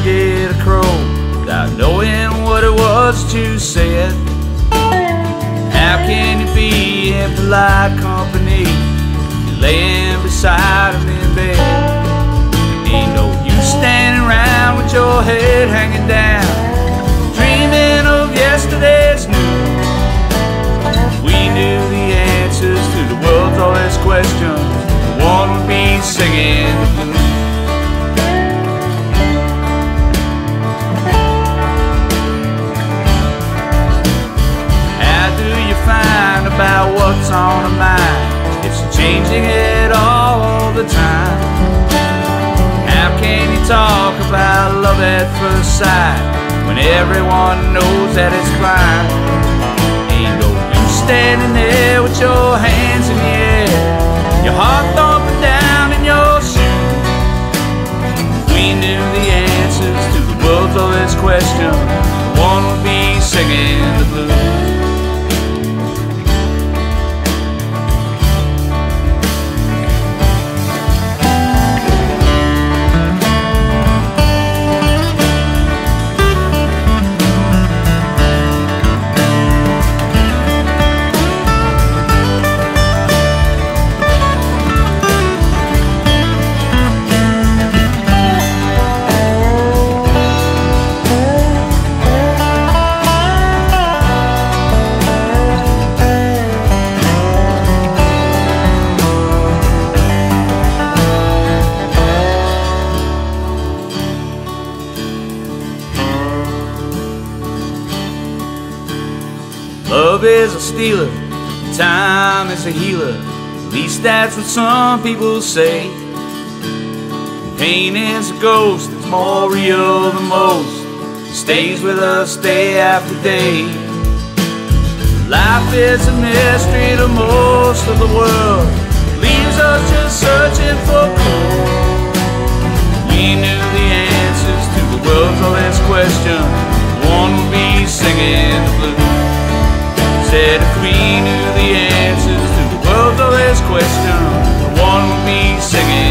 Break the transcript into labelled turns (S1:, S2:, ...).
S1: To crow without knowing what it was you said. How can you be in polite company? Laying beside him in bed. Ain't no use standing around with your head hanging down, dreaming of yesterday's news. We knew the answers to the world's oldest questions. One would be singing changing it all the time. How can you talk about love at first sight when everyone knows that it's crime? Ain't no use standing there with your hands in the air, Love is a stealer, time is a healer. At least that's what some people say. Pain is a ghost that's more real than most. Stays with us day after day. Life is a mystery to most of the world. Leaves us just searching for clues. We knew the answers to the world's oldest question. One would be singing the blues that if we knew the answers to the world's all questions, the one would be singing.